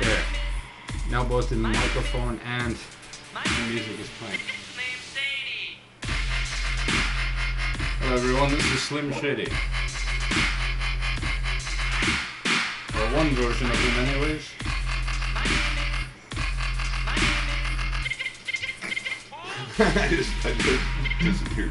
There. Now both in the microphone and the music is playing. is named Sadie. Hello everyone, this is Slim Shady. Or one version of him anyways. My name is my name I just, I just disappeared.